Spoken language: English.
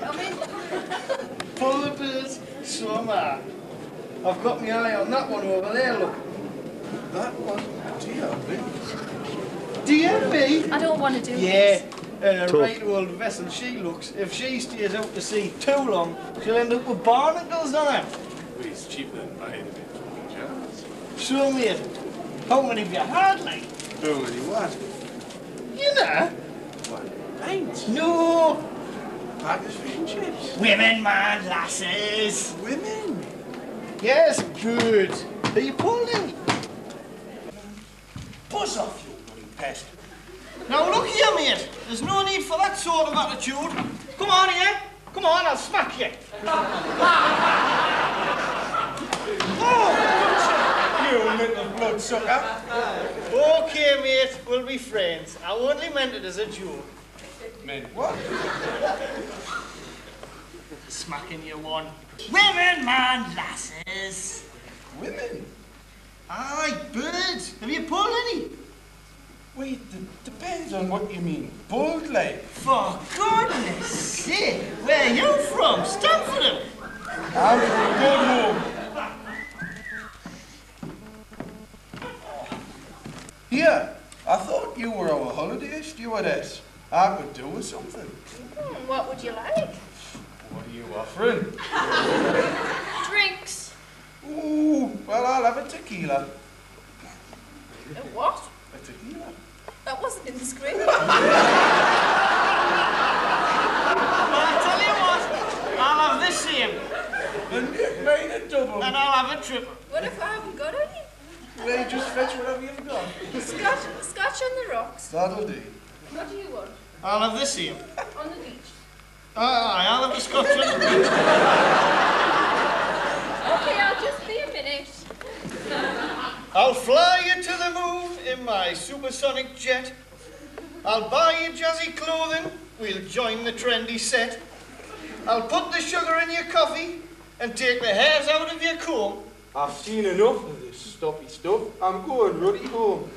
Come in. Pull the birds, so am I. I've got my eye on that one over there, look. That one, dear me. Dear me. I don't want to do Yeah, this. Uh, and a Tough. right old vessel she looks. If she stays out to sea too long, she'll end up with barnacles on her. Well, it's cheaper than buying a bit from John's. So, mate, how many have you had, like? How many what? You know? What? Ain't. No. Packers fish and chips. Women, man, lasses. Women. Yes, good. Are you pulling? Buzz off, you bloody pest. Now look here, mate. There's no need for that sort of attitude. Come on here. Come on, I'll smack you. oh, You little bloodsucker. okay, mate. We'll be friends. I only meant it as a joke. Men, what? Smacking you one. Women, man, lasses. Women. Aye, birds. Have you pulled any? Wait, it depends on what you mean. Bold like. For goodness sake, where are you from? Stamford? I'm from good home. Here, I thought you were our holiday stewardess. I could do with something. Hmm, what would you like? What are you offering? Drinks. Ooh, well, I'll have a tequila. A what? A tequila? That wasn't in the script. Well, I tell you what, I'll have this same, And Nick made a double. and I'll have a triple. what if I haven't got any? Well, just fetch whatever you've got. Scotch, scotch on the rocks. That'll do. What do you want? I'll have this same. On the beach. Uh, Aye, I'll have a scotch on the Okay, I'll just be a minute. I'll fly you to the moon in my supersonic jet. I'll buy you jazzy clothing. We'll join the trendy set. I'll put the sugar in your coffee and take the hairs out of your comb. I've seen enough of this stoppy stuff. I'm going ruddy home.